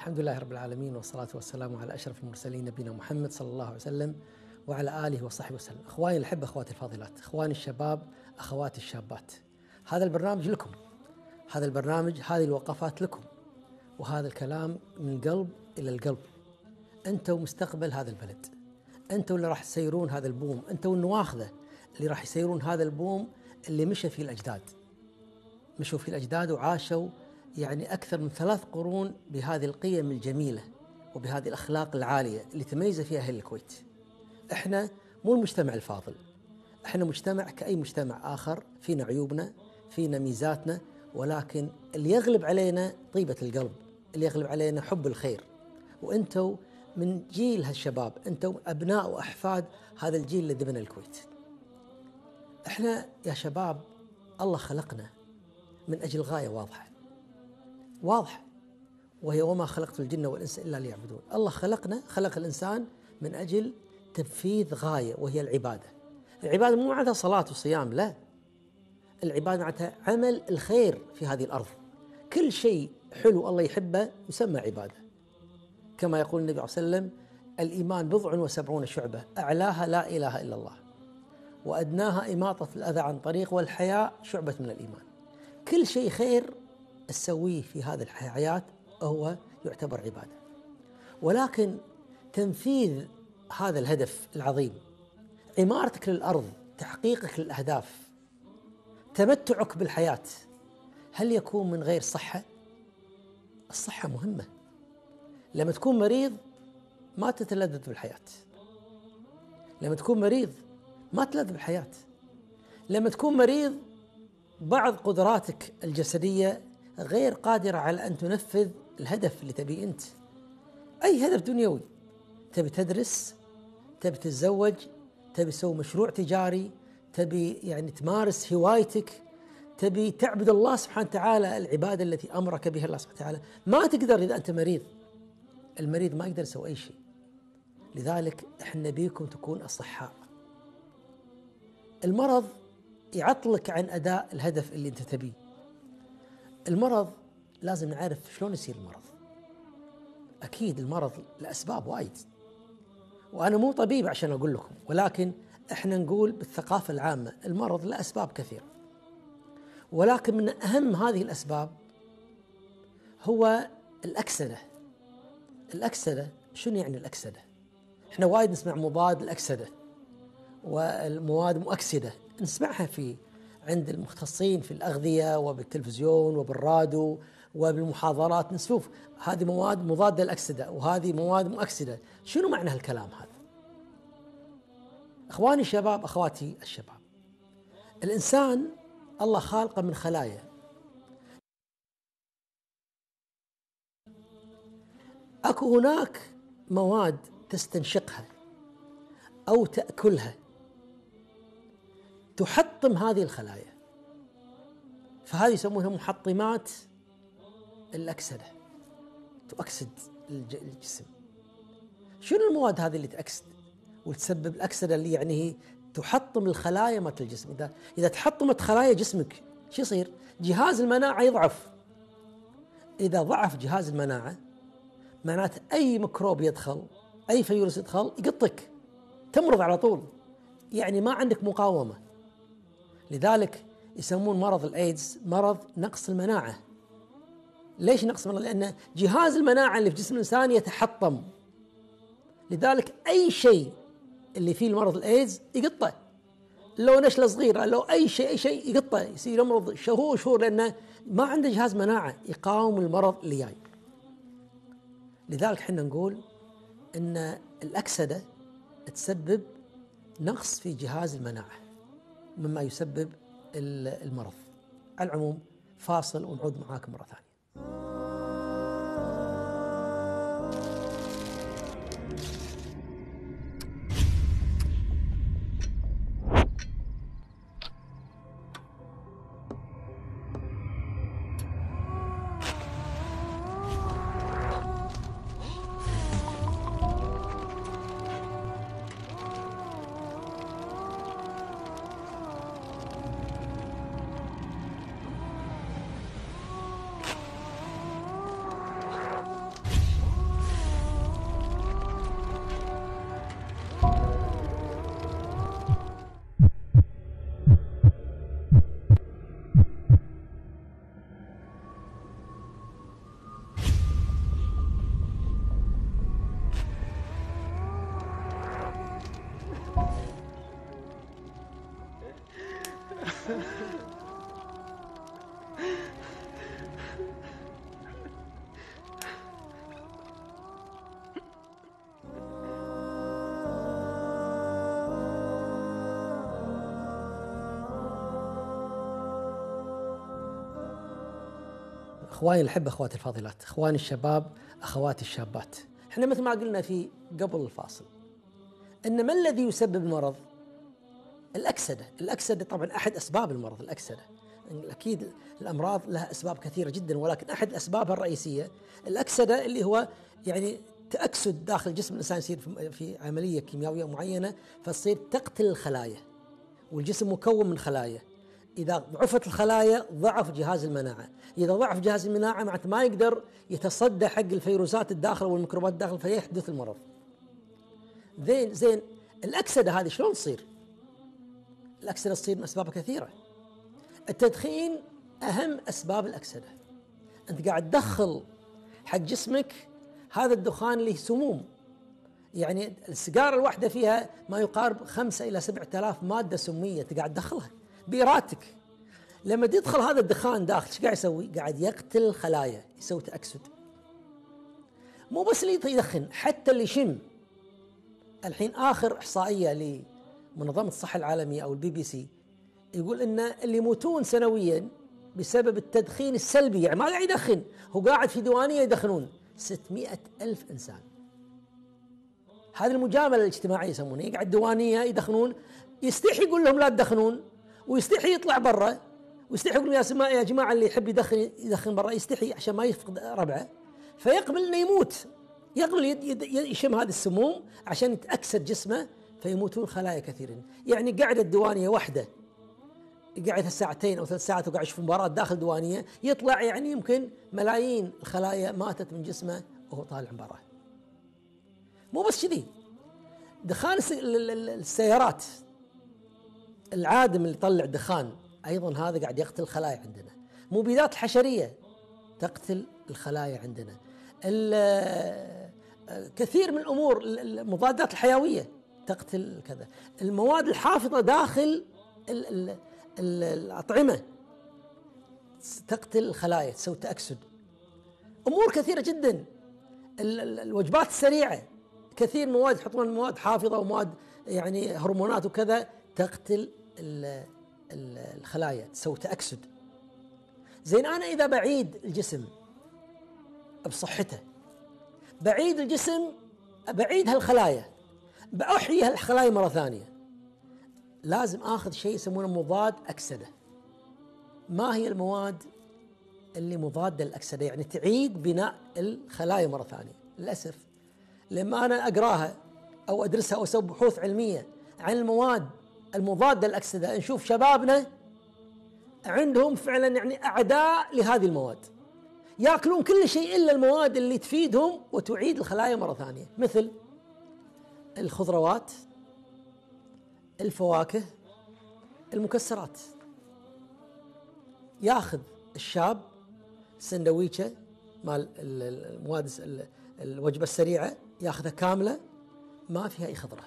الحمد لله رب العالمين والصلاة والسلام على أشرف المرسلين نبينا محمد صلى الله عليه وسلم وعلى آله وصحبه وسلم. أخواني الأحبة أخواتي الفاضلات أخواني الشباب أخواتي الشابات هذا البرنامج لكم هذا البرنامج هذه الوقفات لكم وهذا الكلام من القلب إلى القلب. أنتم مستقبل هذا البلد أنتم اللي راح تسيرون هذا البوم أنتم النواخذة اللي راح يسيرون هذا البوم اللي مشى فيه الأجداد. مشوا فيه الأجداد وعاشوا يعني أكثر من ثلاث قرون بهذه القيم الجميلة وبهذه الأخلاق العالية اللي تميز فيها أهل الكويت. إحنا مو المجتمع الفاضل. إحنا مجتمع كأي مجتمع آخر فينا عيوبنا فينا ميزاتنا ولكن اللي يغلب علينا طيبة القلب اللي يغلب علينا حب الخير. وأنتم من جيل هالشباب أنتم أبناء وأحفاد هذا الجيل الذي بنى الكويت. إحنا يا شباب الله خلقنا من أجل غاية واضحة. واضحه وهي وما خلقت الجن والإنس إلا ليعبدون. الله خلقنا خلق الإنسان من أجل تنفيذ غاية وهي العبادة. العبادة مو معناتها صلاة وصيام لا. العبادة معناتها عمل الخير في هذه الأرض. كل شيء حلو الله يحبه يسمى عبادة. كما يقول النبي صلى الله عليه وسلم الإيمان بضع وسبعون شعبة أعلاها لا إله إلا الله. وأدناها إماطة الأذى عن طريق والحياء شعبة من الإيمان. كل شيء خير تسويه في هذه الحياة هو يعتبر عبادة. ولكن تنفيذ هذا الهدف العظيم عمارتك للأرض تحقيقك للأهداف تمتعك بالحياة هل يكون من غير صحة؟ الصحة مهمة. لما تكون مريض ما تتلذذ بالحياة. لما تكون مريض ما تلذ بالحياة. لما تكون مريض بعض قدراتك الجسدية غير قادرة على أن تنفذ الهدف اللي تبيه أنت. أي هدف دنيوي. تبي تدرس تبي تتزوج تبي تسوي مشروع تجاري تبي يعني تمارس هوايتك تبي تعبد الله سبحانه وتعالى العبادة التي أمرك بها الله سبحانه وتعالى. ما تقدر إذا أنت مريض. المريض ما يقدر يسوي أي شيء. لذلك إحنا نبيكم تكون أصحاء. المرض يعطلك عن أداء الهدف اللي أنت تبيه. المرض لازم نعرف شلون يصير المرض. أكيد المرض لأسباب وايد. وأنا مو طبيب عشان أقول لكم ولكن إحنا نقول بالثقافة العامة المرض له اسباب كثيرة. ولكن من أهم هذه الأسباب هو الأكسدة. الأكسدة شنو يعني الأكسدة؟ إحنا وايد نسمع مضاد الأكسدة والمواد مؤكسدة. نسمعها في عند المختصين في الأغذية وبالتلفزيون وبالراديو وبالمحاضرات نشوف هذه مواد مضادة للأكسدة وهذه مواد مؤكسدة، شنو معنى هالكلام هذا؟ أخواني الشباب أخواتي الشباب. الإنسان الله خالقه من خلايا. أكو هناك مواد تستنشقها أو تأكلها تحطم هذه الخلايا. فهذه يسمونها محطمات الأكسدة. تؤكسد الجسم. شنو المواد هذه اللي تأكسد؟ وتسبب الأكسدة اللي يعني هي تحطم الخلايا مالت الجسم. إذا إذا تحطمت خلايا جسمك شو يصير؟ جهاز المناعة يضعف. إذا ضعف جهاز المناعة معناته أي ميكروب يدخل أي فيروس يدخل يقطك. تمرض على طول. يعني ما عندك مقاومة. لذلك يسمون مرض الايدز مرض نقص المناعة. ليش نقص المناعة؟ لأن جهاز المناعة اللي في جسم الإنسان يتحطم. لذلك أي شيء اللي فيه المرض الايدز يقطه. لو نشلة صغيرة لو أي شيء أي شيء يقطه يصير يمرض شهور شهور لأنه ما عنده جهاز مناعة يقاوم المرض اللي جاي. لذلك إحنا نقول إن الأكسدة تسبب نقص في جهاز المناعة. مما يسبب المرض. على العموم فاصل ونعود معاكم مرة ثانية. أخواني الاحبه أخواتي الفاضلات أخواني الشباب أخواتي الشابات. إحنا مثل ما قلنا في قبل الفاصل إن ما الذي يسبب المرض الأكسدة. الأكسدة طبعا أحد أسباب المرض الأكسدة. أكيد الأمراض لها أسباب كثيرة جدا ولكن أحد أسبابها الرئيسية الأكسدة اللي هو يعني تأكسد داخل جسم الإنسان يصير في عملية كيميائية معينة فتصير تقتل الخلايا والجسم مكون من خلايا. إذا ضعفت الخلايا ضعف جهاز المناعة. إذا ضعف جهاز المناعة معناته ما يقدر يتصدى حق الفيروسات الداخل والميكروبات الداخل فيحدث المرض. زين زين الأكسدة هذه شلون تصير؟ الأكسدة تصير من أسباب كثيرة. التدخين أهم أسباب الأكسدة. أنت قاعد تدخل حق جسمك هذا الدخان اللي سموم. يعني السيجارة الواحدة فيها ما يقارب خمسة إلى سبعة آلاف مادة سمية أنت قاعد تدخلها. بارادتك لما تدخل هذا الدخان داخل إيش قاعد يسوي؟ قاعد يقتل الخلايا يسوي تأكسد. مو بس اللي يدخن حتى اللي يشم. الحين آخر إحصائية لمنظمه الصحه العالمية أو البي بي سي يقول إن اللي يموتون سنويا بسبب التدخين السلبي يعني ما قاعد يدخن هو قاعد في ديوانية يدخنون. 600 ألف إنسان. هذه المجاملة الاجتماعية يسمونها. يقعد ديوانية يدخنون يستحي يقول لهم لا تدخنون. ويستحي يطلع برا. ويستحي يقول يا سماء يا جماعة اللي يحب يدخن يدخن برا يستحي عشان ما يفقد ربعه. فيقبل إنه يموت. يقبل يشم هذه السموم عشان يتأكسد جسمه فيموتون خلايا كثيرين. يعني قاعدة ديوانية واحدة قاعد ساعتين أو ثلاث ساعات وقاعد يشوف مباراة داخل ديوانيه يطلع يعني يمكن ملايين الخلايا ماتت من جسمه وهو طالع مباراه. مو بس كذي. دخان السيارات العادم اللي يطلع دخان أيضا هذا قاعد يقتل الخلايا عندنا. مبيدات الحشريه تقتل الخلايا عندنا. كثير من الأمور المضادات الحيوية تقتل كذا. المواد الحافظة داخل الأطعمة تقتل الخلايا تسوي تأكسد أمور كثيرة جدا الوجبات السريعة كثير مواد يحطون مواد حافظة ومواد يعني هرمونات وكذا تقتل الخلايا تسوي تأكسد. زين أنا إذا بعيد الجسم بصحته بعيد الجسم بعيد هالخلايا بأحيي هالخلايا مرة ثانية لازم آخذ شيء يسمونه مضاد أكسدة. ما هي المواد اللي مضادة للأكسدة؟ يعني تعيد بناء الخلايا مرة ثانية. للأسف لما أنا أقراها أو أدرسها أو أسوي بحوث علمية عن المواد المضاده للأكسدة. نشوف شبابنا عندهم فعلا يعني أعداء لهذه المواد. يأكلون كل شيء إلا المواد اللي تفيدهم وتعيد الخلايا مرة ثانية. مثل الخضروات الفواكه المكسرات. ياخذ الشاب سندويشة مال المواد الوجبة السريعة ياخذها كاملة ما فيها أي خضرة.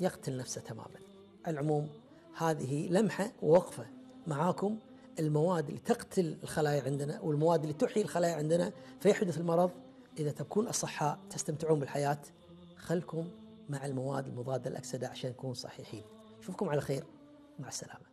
يقتل نفسه تماما. العموم هذه لمحة ووقفة معاكم. المواد اللي تقتل الخلايا عندنا والمواد اللي تحيي الخلايا عندنا فيحدث المرض. إذا تبكون أصحاء تستمتعون بالحياة خلكم مع المواد المضادة للأكسدة عشان نكون صحيحين. أشوفكم على خير. مع السلامة.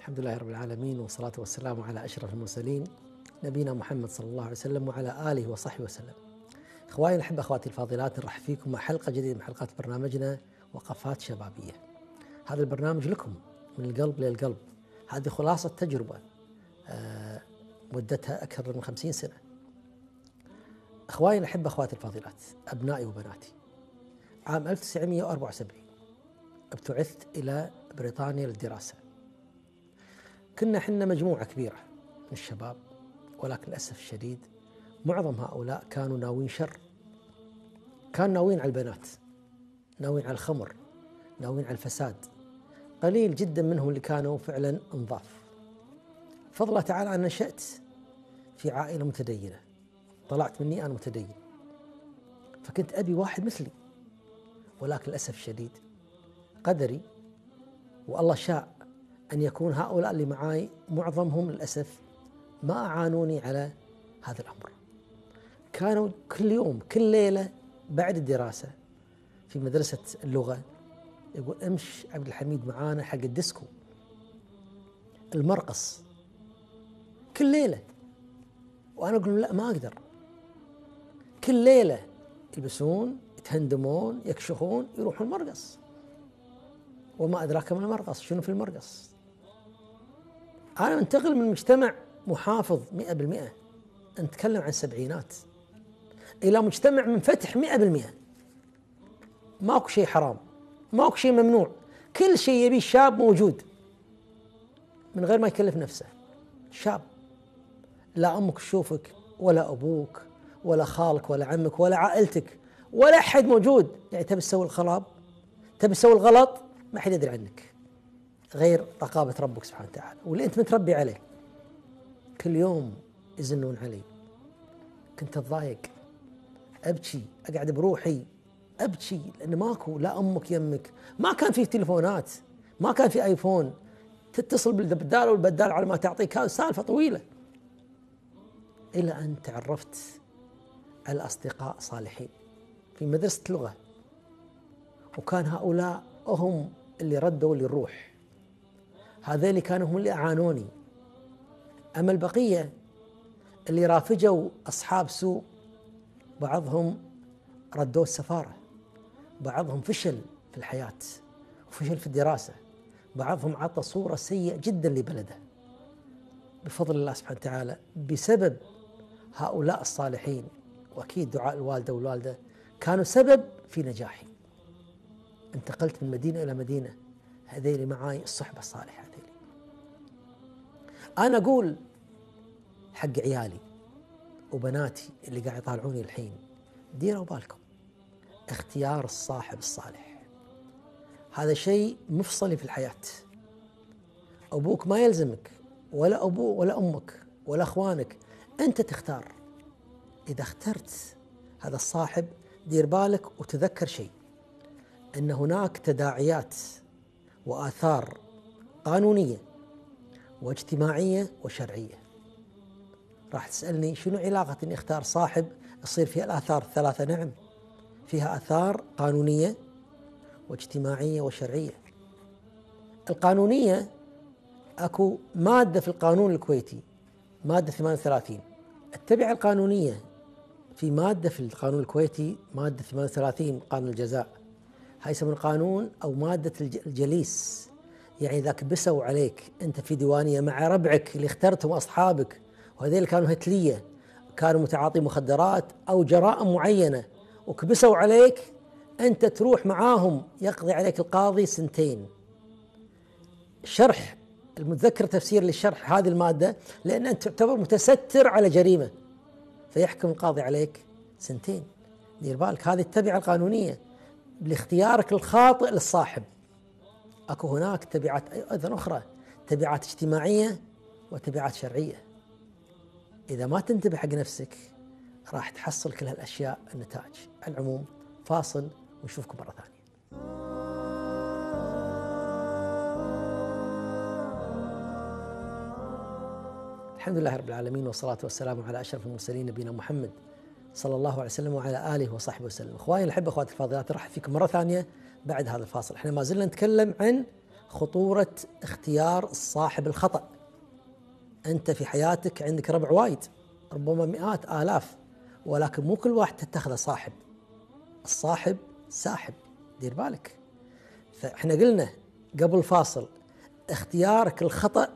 الحمد لله رب العالمين والصلاة والسلام على أشرف المرسلين نبينا محمد صلى الله عليه وسلم وعلى آله وصحبه وسلم. إخواني الأحبة أخواتي الفاضلات نرحب فيكم مع حلقة جديدة من حلقات برنامجنا وقفات شبابية. هذا البرنامج لكم من القلب للقلب. هذه خلاصة تجربة آه، مدتها أكثر من خمسين سنة. إخواني الأحبة أخواتي الفاضلات أبنائي وبناتي عام 1974 ابتعثت إلى بريطانيا للدراسة. كنا إحنا مجموعة كبيرة من الشباب ولكن للأسف الشديد معظم هؤلاء كانوا ناويين شر. كانوا ناويين على البنات ناويين على الخمر ناويين على الفساد. قليل جدا منهم اللي كانوا فعلا انظاف فضل الله تعالى أنا نشأت في عائلة متدينة. طلعت مني أنا متدين. فكنت أبي واحد مثلي. ولكن للأسف الشديد قدري والله شاء أن يكون هؤلاء اللي معاي معظمهم للأسف ما أعانوني على هذا الأمر. كانوا كل يوم كل ليلة بعد الدراسة في مدرسة اللغة يقول أمش عبد الحميد معانا حق الديسكو. المرقص. كل ليلة. وأنا أقول لا ما أقدر. كل ليلة يلبسون يتهندمون يكشخون يروحون المرقص. وما أدراك ما المرقص شنو في المرقص؟ أنا منتقل من مجتمع محافظ مئة بالمئة. نتكلم عن السبعينات إلى مجتمع منفتح مئة بالمئة. ماكو شيء حرام. ماكو شيء ممنوع. كل شيء يبي الشاب موجود. من غير ما يكلف نفسه. شاب. لا أمك تشوفك ولا أبوك ولا خالك ولا عمك ولا عائلتك ولا أحد موجود. يعني تبي تسوي الخراب؟ تبي تسوي الغلط؟ ما حد يدري عنك. غير رقابة ربك سبحانه وتعالى. واللي أنت متربي عليه كل يوم يزنون علي كنت أتضايق. أبكي. أقعد بروحي. أبكي. لأن ماكو لا أمك يمك. ما كان في تلفونات ما كان في آيفون. تتصل بالبدال والبدال على ما تعطيك هذه سالفة طويلة. إلى أن تعرفت على أصدقاء صالحين في مدرسة لغة. وكان هؤلاء هم اللي ردوا لي الروح هذين كانوا هم اللي أعانوني. أما البقية اللي رافجوا أصحاب سوء بعضهم ردوا السفارة بعضهم فشل في الحياة وفشل في الدراسة بعضهم عطى صورة سيئة جدا لبلده. بفضل الله سبحانه وتعالى بسبب هؤلاء الصالحين وأكيد دعاء الوالدة والوالدة كانوا سبب في نجاحي. انتقلت من مدينة إلى مدينة هذيلي معاي الصحبة الصالحة. أنا أقول حق عيالي وبناتي اللي قاعد يطالعوني الحين ديروا بالكم. اختيار الصاحب الصالح. هذا شيء مفصلي في الحياة. أبوك ما يلزمك ولا ابوه ولا أمك ولا أخوانك أنت تختار. إذا اخترت هذا الصاحب دير بالك وتذكر شيء أن هناك تداعيات وآثار قانونية واجتماعية وشرعية. راح تسألني شنو علاقة اني اختار صاحب يصير فيها الآثار الثلاثة؟ نعم فيها آثار قانونية واجتماعية وشرعية. القانونية أكو مادة في القانون الكويتي مادة 38 التبعة القانونية في مادة في القانون الكويتي مادة 38 قانون الجزاء. هاي يسمون قانون أو مادة الجليس. يعني إذا كبسوا عليك أنت في ديوانية مع ربعك اللي اخترتهم أصحابك وهذيل كانوا هتلية كانوا متعاطي مخدرات أو جرائم معينة وكبسوا عليك أنت تروح معاهم يقضي عليك القاضي سنتين. شرح المتذكر تفسير للشرح هذه المادة لأن أنت تعتبر متستر على جريمة فيحكم القاضي عليك سنتين. دير بالك هذه التبعة القانونية لاختيارك الخاطئ للصاحب. أكو هناك تبعات أيضا أخرى تبعات اجتماعية وتبعات شرعية. إذا ما تنتبه حق نفسك راح تحصل كل هالأشياء النتائج على العموم فاصل ونشوفكم مرة ثانية. الحمد لله رب العالمين والصلاة والسلام على أشرف المرسلين نبينا محمد صلى الله عليه وسلم وعلى آله وصحبه وسلم. إخواني الأحبة أخواتي الفاضلات أرحب فيكم مرة ثانية بعد هذا الفاصل. إحنا ما زلنا نتكلم عن خطورة اختيار الصاحب الخطأ. أنت في حياتك عندك ربع وايد ربما مئات آلاف ولكن مو كل واحد تتخذه صاحب. الصاحب ساحب دير بالك. فإحنا قلنا قبل الفاصل اختيارك الخطأ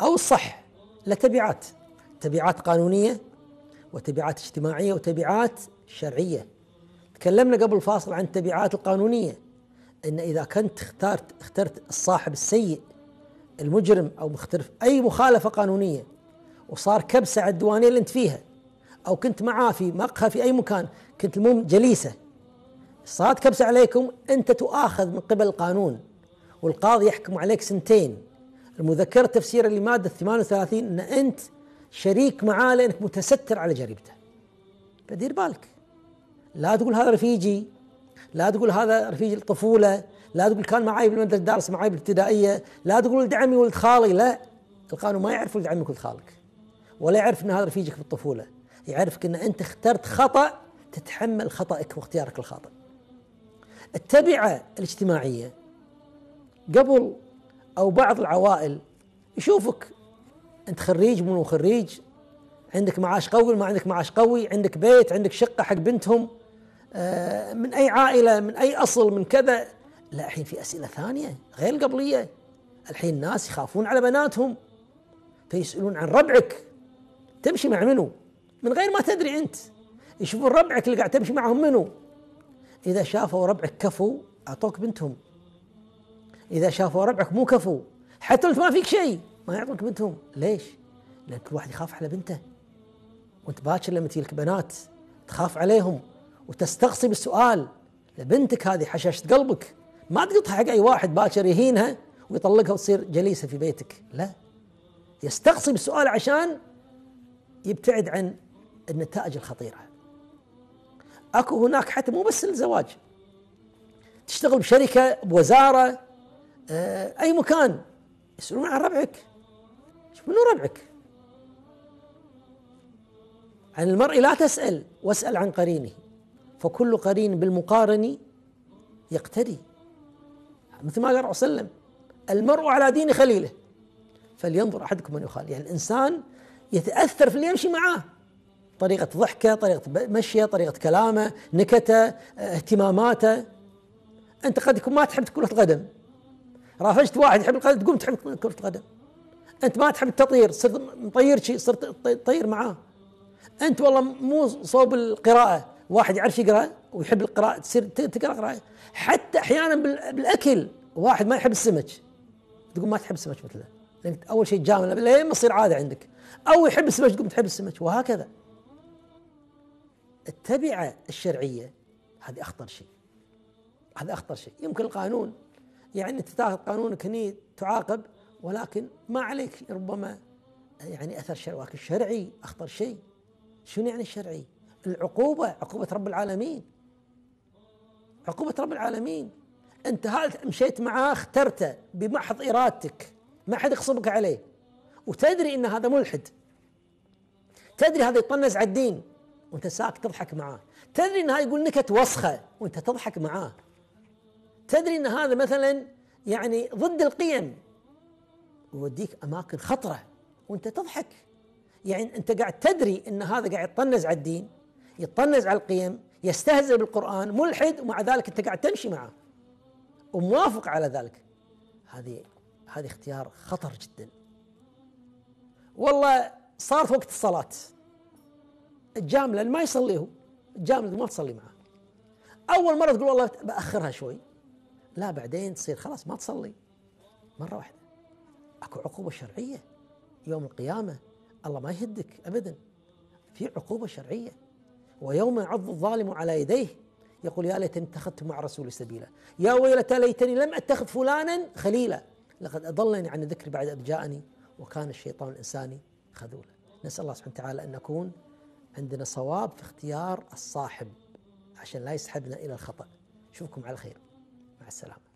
أو الصح له تبعات تبعات قانونية وتبعات اجتماعية وتبعات شرعية. تكلمنا قبل الفاصل عن التبعات القانونية أن إذا كنت اخترت اخترت الصاحب السيء المجرم أو مختلف أي مخالفة قانونية وصار كبسة على الديوانية اللي أنت فيها أو كنت معاه في مقهى في أي مكان كنت المهم جليسة صارت كبسة عليكم أنت تؤاخذ من قبل القانون. والقاضي يحكم عليك سنتين. المذكرة تفسير لماده 38 إن أنت شريك معاه لأنك متستر على جريمته فدير بالك. لا تقول هذا رفيجي لا تقول هذا رفيج الطفولة لا تقول كان معي بالمدرسة دارس معي بالابتدائية لا تقول ولد عمي ولد خالي لا. القانون ما يعرف ولد عمك ولد خالك ولا يعرف إن هذا رفيجك بالطفوله يعرفك إن أنت اخترت خطأ تتحمل خطأك واختيارك الخاطئ التبعة الاجتماعية قبل أو بعض العوائل يشوفك أنت خريج مو خريج عندك معاش قوي ما عندك معاش قوي عندك بيت عندك شقة حق بنتهم. من أي عائلة من أي أصل من كذا. لا الحين في أسئلة ثانية غير القبلية. الحين الناس يخافون على بناتهم فيسألون عن ربعك. تمشي مع منو؟ من غير ما تدري أنت. يشوفون ربعك اللي قاعد تمشي معهم منو؟ إذا شافوا ربعك كفو أعطوك بنتهم. إذا شافوا ربعك مو كفو حتى أنت ما فيك شيء ما يعطوك بنتهم. ليش؟ لأن كل واحد يخاف على بنته. وأنت باكر لما تجيلك بنات تخاف عليهم. وتستقصي بالسؤال لبنتك هذه حشاشة قلبك ما تقطها حق أي واحد باكر يهينها ويطلقها وتصير جليسة في بيتك لا. يستقصي بالسؤال عشان يبتعد عن النتائج الخطيرة. أكو هناك حتى مو بس الزواج. تشتغل بشركة بوزارة آه، أي مكان يسألون عن ربعك. منو ربعك؟ عن المرء لا تسأل واسأل عن قرينه. فكل قرين بالمقارن يقتدي مثل ما قال عليه وسلم المرء على دين خليله فلينظر أحدكم من يخالف يعني الإنسان يتأثر في اللي يمشي معاه طريقة ضحكة، طريقة مشية، طريقة كلامه، نكته، اهتماماته. أنت قد يكون ما تحب كرة القدم. رافجت واحد يحب القدم تقوم تحب كرة القدم. أنت ما تحب التطير صرت مطير شيء صرت تطير معاه. أنت والله مو صوب القراءة، واحد يعرف يقرأ ويحب القراءة تصير تقرأ قراءة. حتى أحيانا بالأكل واحد ما يحب السمك. تقول ما تحب السمك مثله. لأن أول شيء جامل لين ما تصير عادة عندك. أو يحب السمك تقوم تحب السمك وهكذا. التبعة الشرعية هذه أخطر شيء هذا أخطر شيء يمكن القانون يعني أنت تاخذ قانونك هني تعاقب ولكن ما عليك ربما يعني أثر شرعي ولكن الشرعي أخطر شيء شنو يعني الشرعي العقوبة عقوبة رب العالمين. عقوبة رب العالمين. أنت هذا مشيت معاه اخترته بمحض إرادتك. ما حد يغصبك عليه. وتدري أن هذا ملحد. تدري هذا يطنز على الدين. وأنت ساكت تضحك معاه. تدري إن هذا يقول نكت وسخه وأنت تضحك معاه. تدري إن هذا مثلا يعني ضد القيم. ويوديك أماكن خطرة. وأنت تضحك. يعني أنت قاعد تدري إن هذا قاعد يطنز على الدين. يطنز على القيم يستهزئ بالقرآن ملحد ومع ذلك أنت قاعد تمشي معه. وموافق على ذلك. هذه هذه اختيار خطر جدا. والله صار في وقت الصلاة. الجامع لأن ما يصلي هو. الجامع ما تصلي معه. أول مرة تقول والله بأخرها شوي. لا بعدين تصير خلاص ما تصلي. مرة واحدة. أكو عقوبة شرعية. يوم القيامة الله ما يهدك ابدا. في عقوبة شرعية. ويوم يعض الظالم على يديه يقول يا ليتني اتخذت مع رسول سبيلا. يا ويلتى ليتني لم اتخذ فلانا خليلا. لقد أضلني عن الذكر بعد اذ جاءني وكان الشيطان الإنساني خذولا. نسأل الله سبحانه وتعالى أن نكون عندنا صواب في اختيار الصاحب عشان لا يسحبنا إلى الخطأ. اشوفكم على خير. مع السلامة.